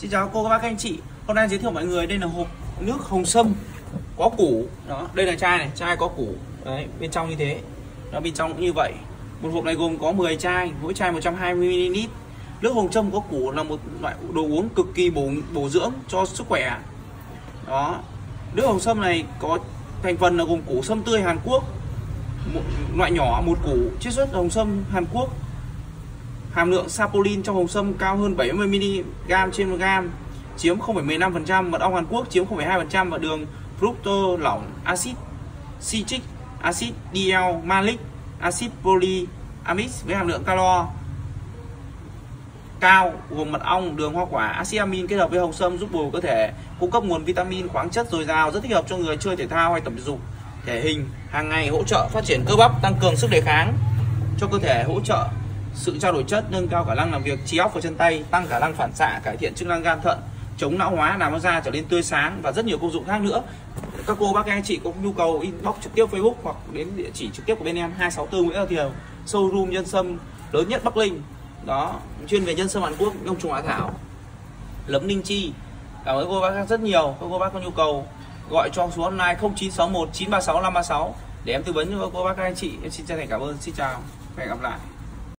Xin chào cô, các bác, các anh chị. Hôm nay giới thiệu mọi người. Đây là hộp nước hồng sâm. Có củ. Đó, đây là chai này. Chai có củ. Đấy, bên trong như thế. Nó bên trong cũng như vậy. Một hộp này gồm có 10 chai. Mỗi chai 120 ml nước hồng sâm có củ là một loại đồ uống cực kỳ bổ bổ dưỡng cho sức khỏe. Đó. Nước hồng sâm này có thành phần là gồm củ sâm tươi Hàn Quốc. Một loại nhỏ, một củ. Chiết xuất hồng sâm Hàn Quốc hàm lượng sapolin trong hồng sâm cao hơn 70 mg trên 1 gam chiếm 0,15%, mật ong Hàn Quốc chiếm 0,2% và đường fructose lỏng, axit citric, axit DL malic, axit polyamic với hàm lượng calo cao gồm mật ong, đường hoa quả, axit amin kết hợp với hồng sâm giúp bồi cơ thể cung cấp nguồn vitamin khoáng chất dồi dào rất thích hợp cho người chơi thể thao hay tập thể dục. Thể hình hàng ngày hỗ trợ phát triển cơ bắp tăng cường sức đề kháng cho cơ thể hỗ trợ sự trao đổi chất, nâng cao khả năng làm việc, trí óc và chân tay, tăng khả năng phản xạ, cải thiện chức năng gan thận, chống lão hóa làm cho da trở nên tươi sáng và rất nhiều công dụng khác nữa. Các cô, bác anh chị có nhu cầu inbox trực tiếp Facebook hoặc đến địa chỉ trực tiếp của bên em 264 Nguyễn Gia Thiều, showroom nhân sâm, lớn nhất Bắc Ninh đó, chuyên về nhân sâm Hàn Quốc đông trùng hạ thảo. Lấm ninh chi. Cảm ơn cô, bác rất nhiều. Các cô, bác có nhu cầu gọi cho số online 0961 936 536 để em tư vấn cho các cô, bác, các anh chị. Em xin chân thành cảm ơn. Xin chào. Hẹn gặp lại.